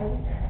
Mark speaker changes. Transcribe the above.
Speaker 1: Okay.